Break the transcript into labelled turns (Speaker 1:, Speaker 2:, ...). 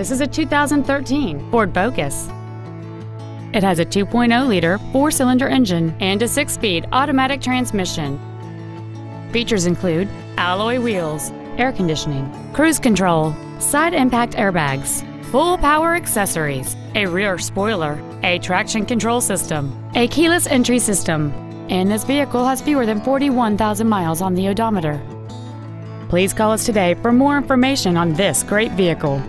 Speaker 1: This is a 2013 Ford Focus. It has a 2.0-liter four-cylinder engine and a six-speed automatic transmission. Features include alloy wheels, air conditioning, cruise control, side impact airbags, full power accessories, a rear spoiler, a traction control system, a keyless entry system, and this vehicle has fewer than 41,000 miles on the odometer. Please call us today for more information on this great vehicle.